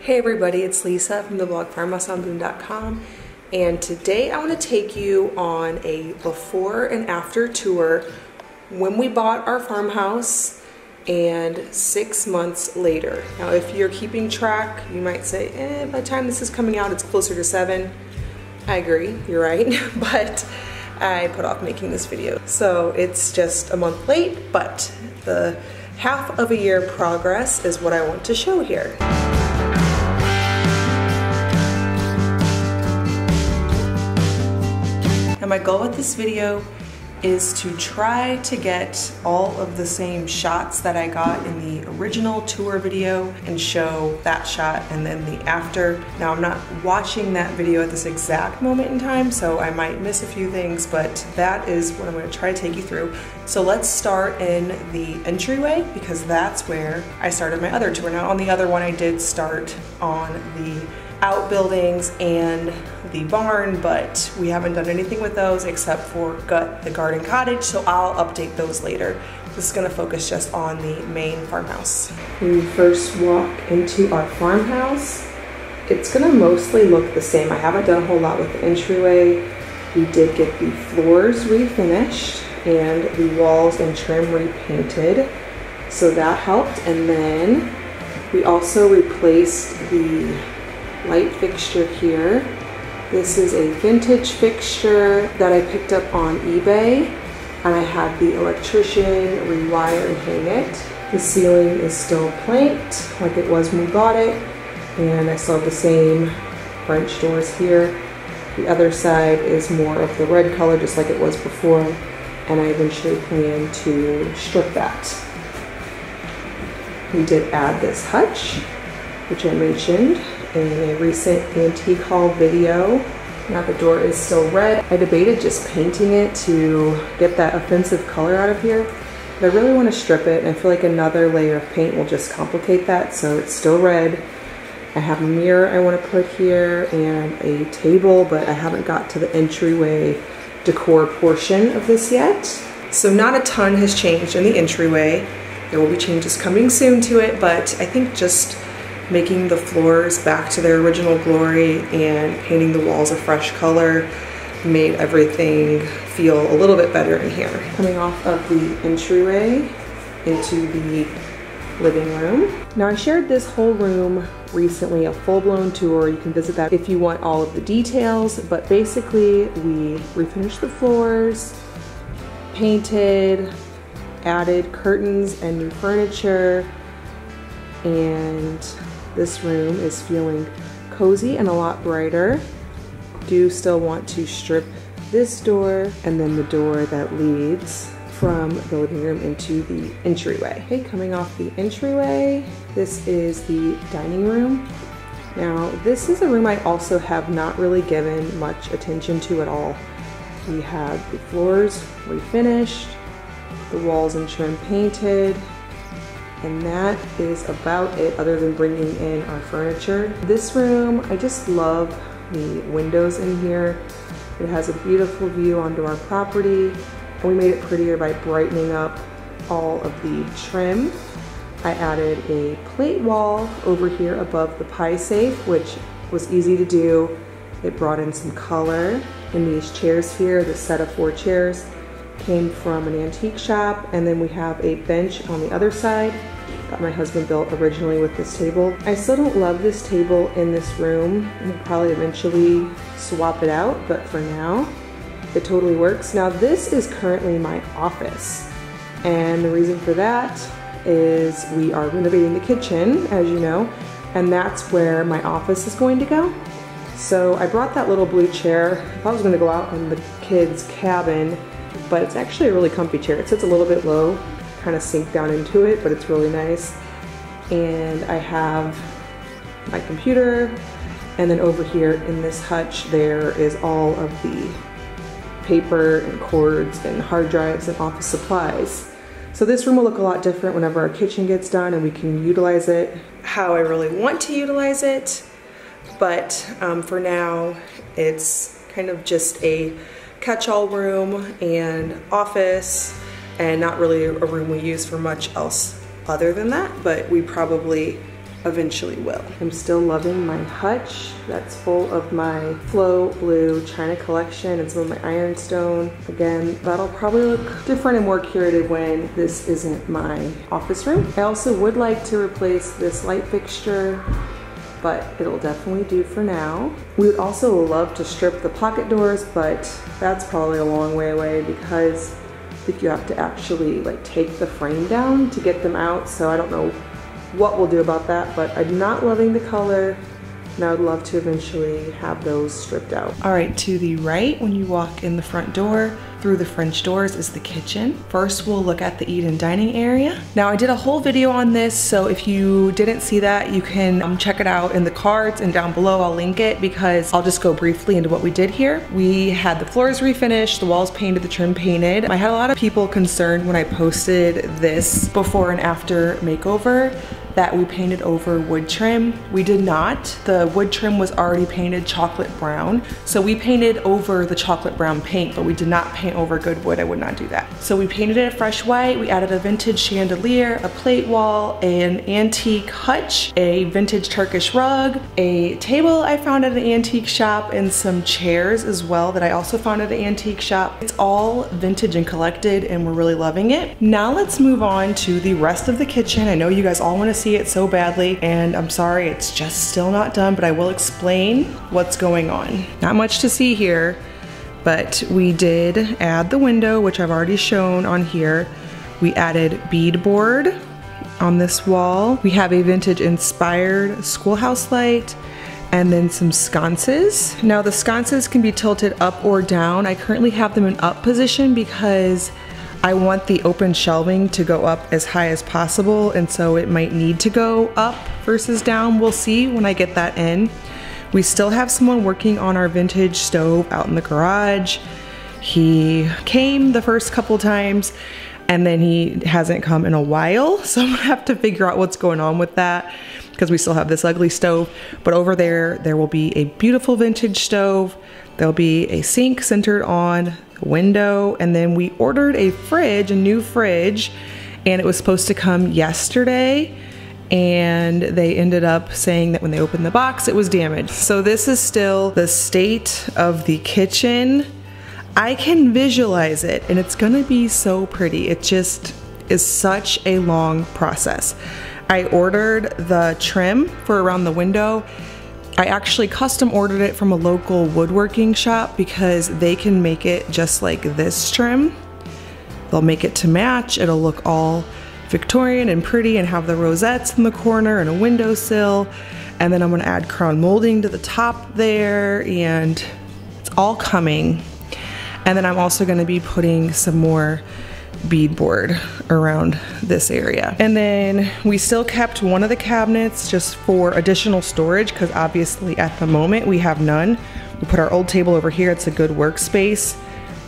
Hey everybody, it's Lisa from the blog farmhouseonboone.com and today I want to take you on a before and after tour when we bought our farmhouse and six months later. Now if you're keeping track, you might say, eh, by the time this is coming out it's closer to seven. I agree, you're right, but I put off making this video. So it's just a month late, but the half of a year progress is what I want to show here. And my goal with this video is to try to get all of the same shots that I got in the original tour video and show that shot and then the after. Now I'm not watching that video at this exact moment in time so I might miss a few things but that is what I'm going to try to take you through. So let's start in the entryway because that's where I started my other tour. Now on the other one I did start on the outbuildings and the barn, but we haven't done anything with those except for gut the garden cottage, so I'll update those later. This is gonna focus just on the main farmhouse. When you first walk into our farmhouse, it's gonna mostly look the same. I haven't done a whole lot with the entryway. We did get the floors refinished and the walls and trim repainted, so that helped. And then we also replaced the light fixture here. This is a vintage fixture that I picked up on eBay and I had the electrician rewire and hang it. The ceiling is still planked like it was when we got it and I still have the same French doors here. The other side is more of the red color just like it was before and I eventually plan to strip that. We did add this hutch, which I mentioned, in a recent antique haul video. Now the door is still red. I debated just painting it to get that offensive color out of here. But I really want to strip it and I feel like another layer of paint will just complicate that. So it's still red. I have a mirror I want to put here and a table, but I haven't got to the entryway decor portion of this yet. So not a ton has changed in the entryway. There will be changes coming soon to it, but I think just making the floors back to their original glory and painting the walls a fresh color made everything feel a little bit better in here. Coming off of the entryway into the living room. Now I shared this whole room recently, a full-blown tour. You can visit that if you want all of the details, but basically we refinished the floors, painted, added curtains and new furniture, and this room is feeling cozy and a lot brighter. Do still want to strip this door and then the door that leads from the living room into the entryway. Okay, coming off the entryway, this is the dining room. Now, this is a room I also have not really given much attention to at all. We have the floors refinished, the walls and trim painted, and that is about it other than bringing in our furniture. This room, I just love the windows in here. It has a beautiful view onto our property and we made it prettier by brightening up all of the trim. I added a plate wall over here above the pie safe, which was easy to do. It brought in some color. In these chairs here, the set of four chairs, came from an antique shop and then we have a bench on the other side that my husband built originally with this table. I still don't love this table in this room. We'll probably eventually swap it out, but for now, it totally works. Now this is currently my office and the reason for that is we are renovating the kitchen, as you know, and that's where my office is going to go. So I brought that little blue chair. I was gonna go out in the kids' cabin but it's actually a really comfy chair. It sits a little bit low, kind of sink down into it, but it's really nice. And I have my computer, and then over here in this hutch, there is all of the paper and cords and hard drives and office supplies. So this room will look a lot different whenever our kitchen gets done and we can utilize it how I really want to utilize it. But um, for now, it's kind of just a catch-all room and office and not really a room we use for much else other than that, but we probably eventually will. I'm still loving my hutch that's full of my Flow Blue China collection and some of my ironstone. Again, that'll probably look different and more curated when this isn't my office room. I also would like to replace this light fixture but it'll definitely do for now. We would also love to strip the pocket doors, but that's probably a long way away because I think you have to actually like take the frame down to get them out. So I don't know what we'll do about that, but I'm not loving the color and I would love to eventually have those stripped out. All right, to the right, when you walk in the front door, through the French doors is the kitchen. First, we'll look at the Eden dining area. Now, I did a whole video on this, so if you didn't see that, you can um, check it out in the cards and down below, I'll link it because I'll just go briefly into what we did here. We had the floors refinished, the walls painted, the trim painted. I had a lot of people concerned when I posted this before and after makeover that we painted over wood trim. We did not. The wood trim was already painted chocolate brown. So we painted over the chocolate brown paint, but we did not paint over good wood. I would not do that. So we painted it a fresh white. We added a vintage chandelier, a plate wall, an antique hutch, a vintage Turkish rug, a table I found at an antique shop, and some chairs as well that I also found at an antique shop. It's all vintage and collected and we're really loving it. Now let's move on to the rest of the kitchen. I know you guys all wanna see see it so badly and I'm sorry it's just still not done but I will explain what's going on. Not much to see here but we did add the window which I've already shown on here. We added beadboard on this wall. We have a vintage inspired schoolhouse light and then some sconces. Now the sconces can be tilted up or down. I currently have them in up position because I want the open shelving to go up as high as possible and so it might need to go up versus down. We'll see when I get that in. We still have someone working on our vintage stove out in the garage. He came the first couple times and then he hasn't come in a while. So I'm gonna have to figure out what's going on with that because we still have this ugly stove. But over there, there will be a beautiful vintage stove. There'll be a sink centered on the window. And then we ordered a fridge, a new fridge, and it was supposed to come yesterday. And they ended up saying that when they opened the box, it was damaged. So this is still the state of the kitchen. I can visualize it and it's gonna be so pretty. It just is such a long process. I ordered the trim for around the window I actually custom ordered it from a local woodworking shop because they can make it just like this trim. They'll make it to match, it'll look all Victorian and pretty and have the rosettes in the corner and a windowsill. And then I'm gonna add crown molding to the top there and it's all coming. And then I'm also gonna be putting some more beadboard around this area. And then we still kept one of the cabinets just for additional storage because obviously at the moment we have none. We put our old table over here, it's a good workspace.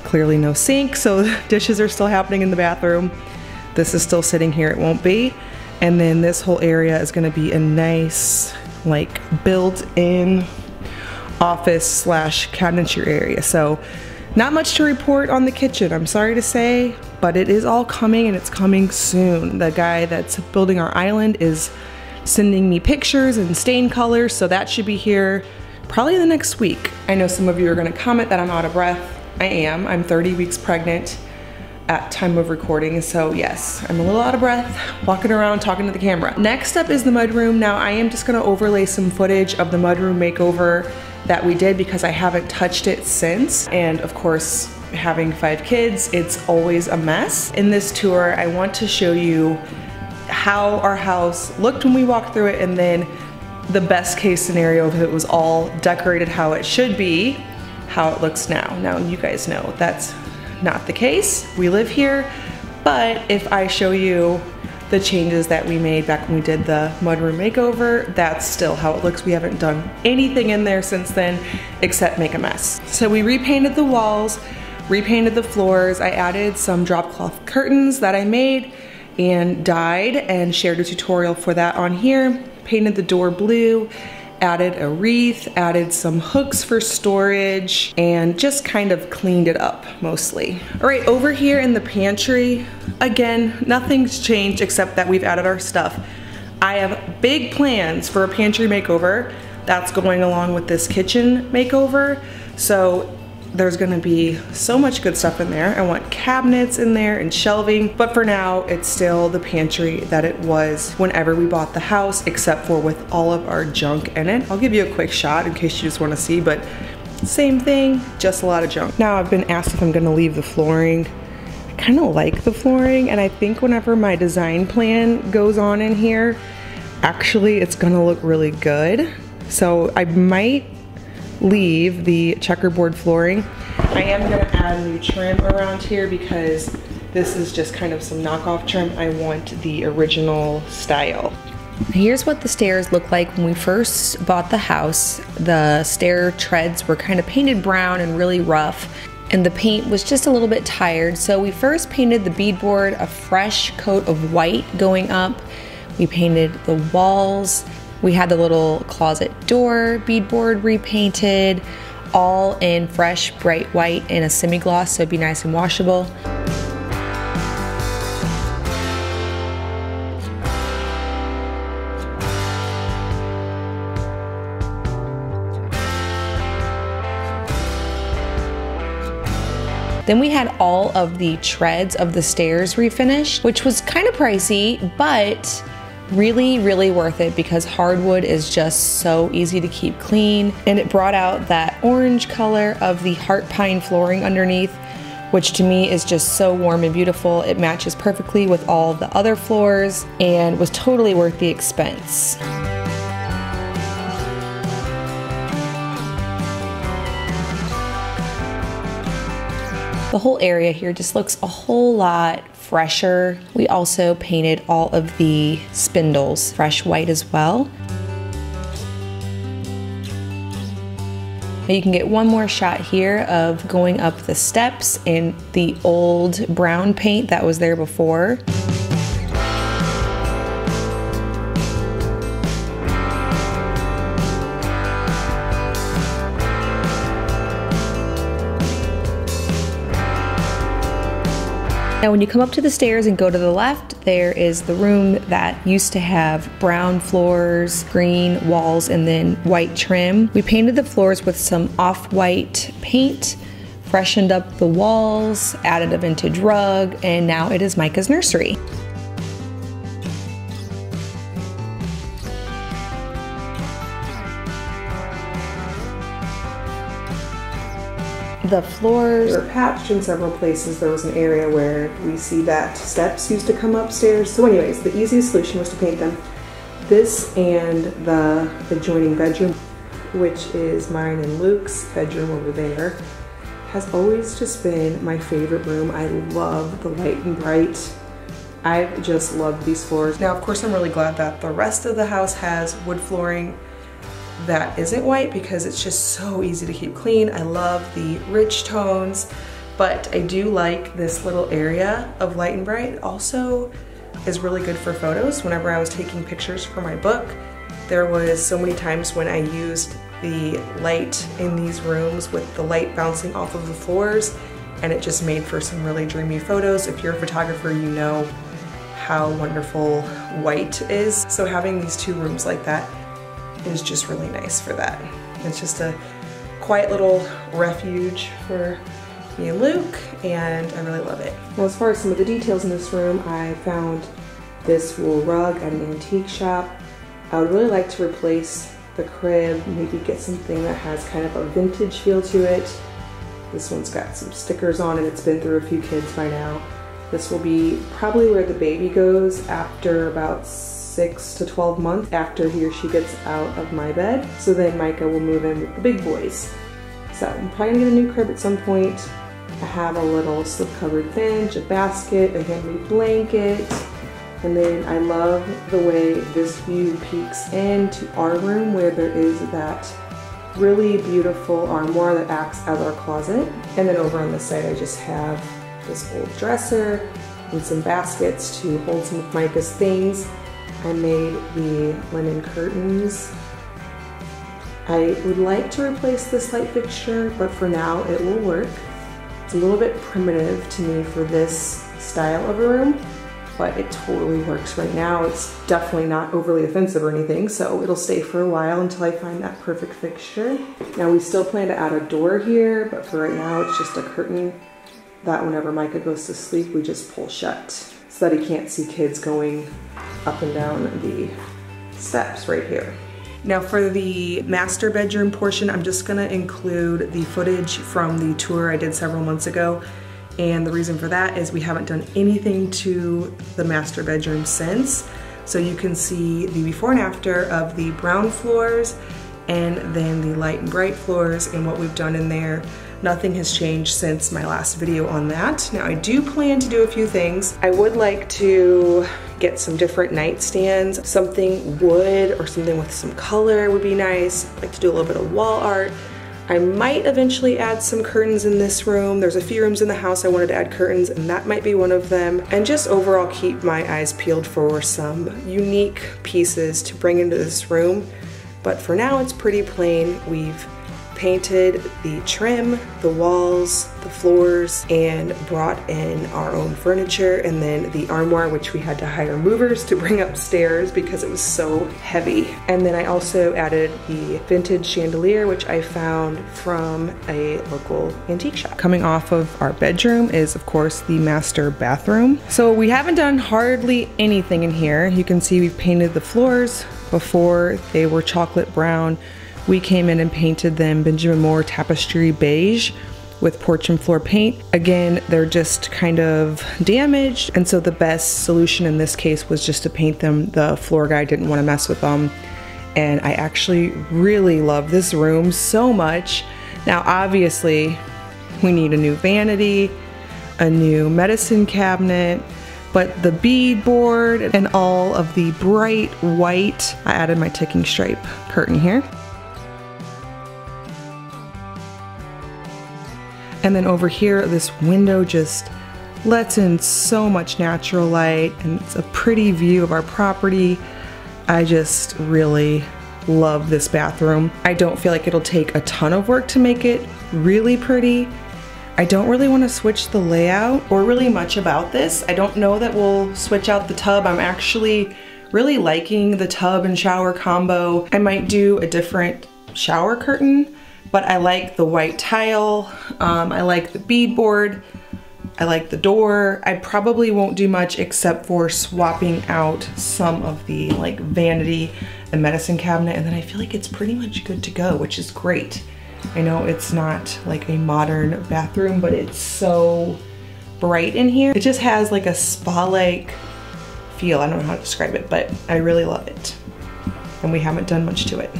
Clearly no sink, so dishes are still happening in the bathroom. This is still sitting here, it won't be. And then this whole area is gonna be a nice, like built-in office slash cabinetry area. So not much to report on the kitchen, I'm sorry to say, but it is all coming and it's coming soon. The guy that's building our island is sending me pictures and stain colors, so that should be here probably the next week. I know some of you are gonna comment that I'm out of breath. I am, I'm 30 weeks pregnant at time of recording, so yes, I'm a little out of breath, walking around talking to the camera. Next up is the mudroom. Now I am just gonna overlay some footage of the mudroom makeover that we did because I haven't touched it since. And of course, having five kids, it's always a mess. In this tour, I want to show you how our house looked when we walked through it and then the best case scenario if it was all decorated how it should be, how it looks now. Now you guys know that's not the case. We live here, but if I show you the changes that we made back when we did the mudroom makeover, that's still how it looks. We haven't done anything in there since then except make a mess. So we repainted the walls, repainted the floors. I added some drop cloth curtains that I made and dyed and shared a tutorial for that on here. Painted the door blue added a wreath, added some hooks for storage, and just kind of cleaned it up mostly. All right, over here in the pantry, again, nothing's changed except that we've added our stuff I have big plans for a pantry makeover that's going along with this kitchen makeover. So there's gonna be so much good stuff in there. I want cabinets in there and shelving, but for now, it's still the pantry that it was whenever we bought the house, except for with all of our junk in it. I'll give you a quick shot in case you just wanna see, but same thing, just a lot of junk. Now I've been asked if I'm gonna leave the flooring. I kinda like the flooring, and I think whenever my design plan goes on in here, actually it's gonna look really good. So I might leave the checkerboard flooring. I am gonna add new trim around here because this is just kind of some knockoff trim. I want the original style. Here's what the stairs look like when we first bought the house. The stair treads were kind of painted brown and really rough and the paint was just a little bit tired. So we first painted the beadboard a fresh coat of white going up. We painted the walls we had the little closet door beadboard repainted, all in fresh bright white and a semi-gloss so it'd be nice and washable. Then we had all of the treads of the stairs refinished, which was kind of pricey, but really, really worth it because hardwood is just so easy to keep clean. And it brought out that orange color of the heart pine flooring underneath, which to me is just so warm and beautiful. It matches perfectly with all the other floors and was totally worth the expense. The whole area here just looks a whole lot fresher. We also painted all of the spindles fresh white as well. You can get one more shot here of going up the steps in the old brown paint that was there before. Now when you come up to the stairs and go to the left, there is the room that used to have brown floors, green walls, and then white trim. We painted the floors with some off-white paint, freshened up the walls, added a vintage rug, and now it is Micah's nursery. The floors were patched in several places. There was an area where we see that steps used to come upstairs. So anyways, the easiest solution was to paint them. This and the adjoining bedroom, which is mine and Luke's bedroom over there, has always just been my favorite room. I love the light and bright. I just love these floors. Now, of course, I'm really glad that the rest of the house has wood flooring that isn't white because it's just so easy to keep clean. I love the rich tones, but I do like this little area of light and bright. also is really good for photos. Whenever I was taking pictures for my book, there was so many times when I used the light in these rooms with the light bouncing off of the floors and it just made for some really dreamy photos. If you're a photographer, you know how wonderful white is. So having these two rooms like that is just really nice for that. It's just a quiet little refuge for me and Luke, and I really love it. Well, as far as some of the details in this room, I found this wool rug at an antique shop. I would really like to replace the crib, maybe get something that has kind of a vintage feel to it. This one's got some stickers on it. It's been through a few kids by now. This will be probably where the baby goes after about six to 12 months after he or she gets out of my bed. So then Micah will move in with the big boys. So I'm probably gonna get a new crib at some point. I have a little slip covered bench, a basket, a handmade blanket, and then I love the way this view peeks into our room where there is that really beautiful armoire that acts as our closet. And then over on this side, I just have this old dresser and some baskets to hold some of Micah's things. I made the linen curtains. I would like to replace this light fixture, but for now it will work. It's a little bit primitive to me for this style of a room, but it totally works right now. It's definitely not overly offensive or anything, so it'll stay for a while until I find that perfect fixture. Now we still plan to add a door here, but for right now it's just a curtain that whenever Micah goes to sleep, we just pull shut so that he can't see kids going up and down the steps right here. Now for the master bedroom portion, I'm just gonna include the footage from the tour I did several months ago. And the reason for that is we haven't done anything to the master bedroom since. So you can see the before and after of the brown floors and then the light and bright floors and what we've done in there. Nothing has changed since my last video on that. Now I do plan to do a few things. I would like to get some different nightstands. Something wood or something with some color would be nice. I'd like to do a little bit of wall art. I might eventually add some curtains in this room. There's a few rooms in the house I wanted to add curtains and that might be one of them. And just overall keep my eyes peeled for some unique pieces to bring into this room. But for now it's pretty plain. We've painted the trim, the walls, the floors, and brought in our own furniture and then the armoire, which we had to hire movers to bring upstairs because it was so heavy. And then I also added the vintage chandelier, which I found from a local antique shop. Coming off of our bedroom is of course the master bathroom. So we haven't done hardly anything in here. You can see we've painted the floors before they were chocolate brown we came in and painted them Benjamin Moore Tapestry Beige with porch and floor paint. Again, they're just kind of damaged, and so the best solution in this case was just to paint them. The floor guy didn't want to mess with them, and I actually really love this room so much. Now, obviously, we need a new vanity, a new medicine cabinet, but the bead board and all of the bright white, I added my ticking stripe curtain here. And then over here, this window just lets in so much natural light and it's a pretty view of our property. I just really love this bathroom. I don't feel like it'll take a ton of work to make it really pretty. I don't really want to switch the layout or really much about this. I don't know that we'll switch out the tub. I'm actually really liking the tub and shower combo. I might do a different shower curtain but I like the white tile. Um, I like the beadboard. I like the door. I probably won't do much except for swapping out some of the like vanity and medicine cabinet and then I feel like it's pretty much good to go, which is great. I know it's not like a modern bathroom, but it's so bright in here. It just has like a spa-like feel. I don't know how to describe it, but I really love it. And we haven't done much to it.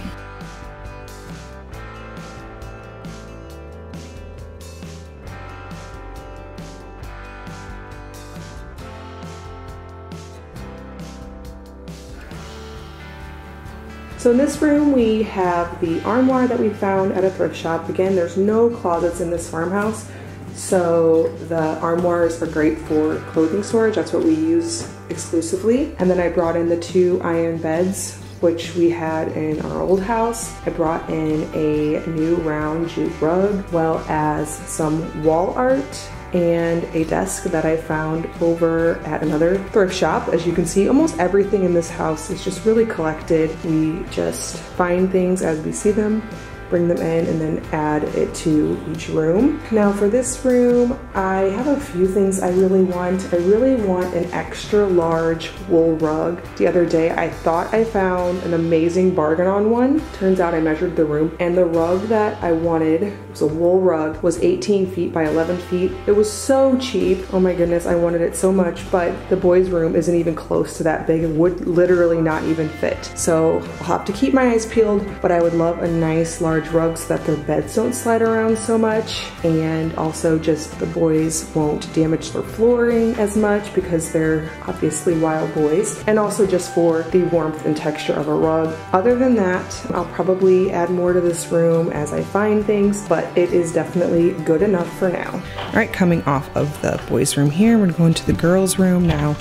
So in this room we have the armoire that we found at a thrift shop. Again, there's no closets in this farmhouse, so the armoires are great for clothing storage. That's what we use exclusively. And then I brought in the two iron beds which we had in our old house. I brought in a new round jute rug, well as some wall art and a desk that I found over at another thrift shop. As you can see, almost everything in this house is just really collected. We just find things as we see them bring them in and then add it to each room. Now for this room, I have a few things I really want. I really want an extra large wool rug. The other day I thought I found an amazing bargain on one. Turns out I measured the room and the rug that I wanted was a wool rug, was 18 feet by 11 feet. It was so cheap. Oh my goodness, I wanted it so much, but the boys' room isn't even close to that big. It would literally not even fit. So I'll have to keep my eyes peeled, but I would love a nice large rugs so that their beds don't slide around so much and also just the boys won't damage their flooring as much because they're obviously wild boys and also just for the warmth and texture of a rug. Other than that, I'll probably add more to this room as I find things, but it is definitely good enough for now. All right, coming off of the boys room here, we're going to the girls room now.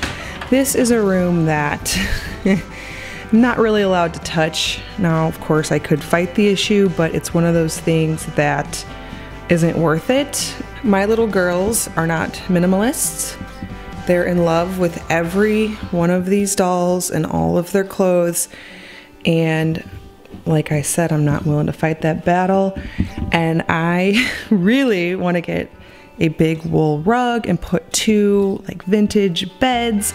This is a room that not really allowed to touch. Now, of course, I could fight the issue, but it's one of those things that isn't worth it. My little girls are not minimalists. They're in love with every one of these dolls and all of their clothes. And like I said, I'm not willing to fight that battle. And I really want to get a big wool rug and put two like vintage beds.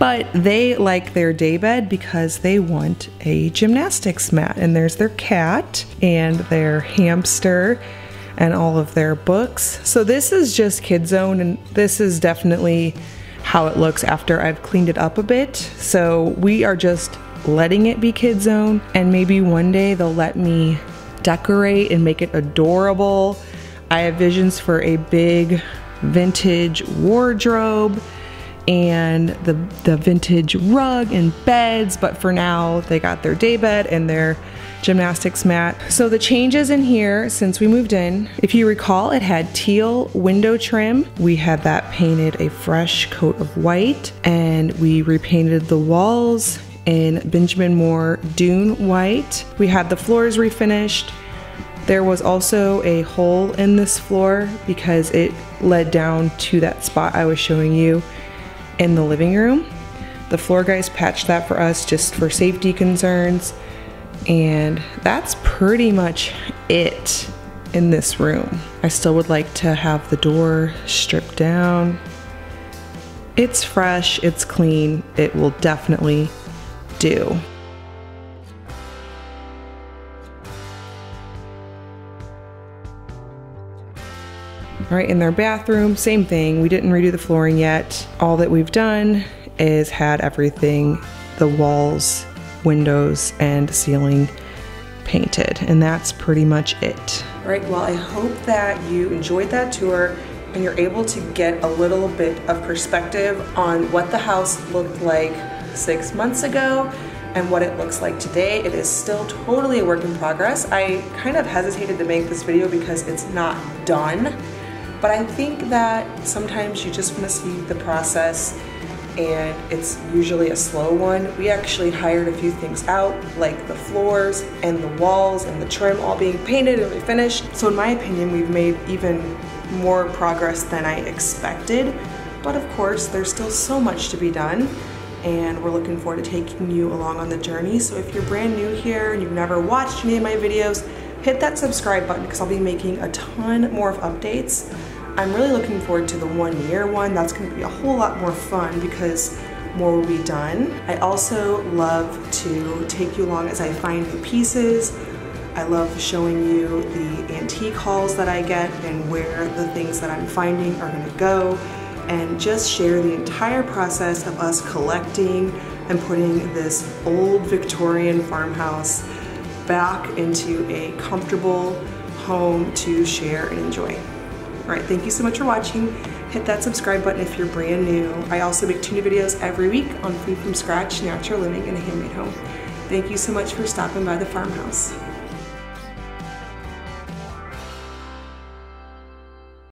But they like their day bed because they want a gymnastics mat. And there's their cat and their hamster and all of their books. So this is just Kid Zone, and this is definitely how it looks after I've cleaned it up a bit. So we are just letting it be Kid Zone, and maybe one day they'll let me decorate and make it adorable. I have visions for a big vintage wardrobe and the the vintage rug and beds, but for now they got their day bed and their gymnastics mat. So the changes in here since we moved in, if you recall, it had teal window trim. We had that painted a fresh coat of white and we repainted the walls in Benjamin Moore Dune White. We had the floors refinished. There was also a hole in this floor because it led down to that spot I was showing you in the living room. The floor guys patched that for us just for safety concerns. And that's pretty much it in this room. I still would like to have the door stripped down. It's fresh, it's clean, it will definitely do. All right, in their bathroom, same thing. We didn't redo the flooring yet. All that we've done is had everything, the walls windows and ceiling painted and that's pretty much it. All right, well I hope that you enjoyed that tour and you're able to get a little bit of perspective on what the house looked like six months ago and what it looks like today. It is still totally a work in progress. I kind of hesitated to make this video because it's not done, but I think that sometimes you just see the process and it's usually a slow one. We actually hired a few things out, like the floors and the walls and the trim all being painted and refinished. So in my opinion, we've made even more progress than I expected. But of course, there's still so much to be done and we're looking forward to taking you along on the journey. So if you're brand new here and you've never watched any of my videos, hit that subscribe button because I'll be making a ton more of updates I'm really looking forward to the one year one. That's gonna be a whole lot more fun because more will be done. I also love to take you along as I find new pieces. I love showing you the antique hauls that I get and where the things that I'm finding are gonna go and just share the entire process of us collecting and putting this old Victorian farmhouse back into a comfortable home to share and enjoy. All right, thank you so much for watching. Hit that subscribe button if you're brand new. I also make two new videos every week on food from scratch, natural living, and a handmade home. Thank you so much for stopping by the farmhouse.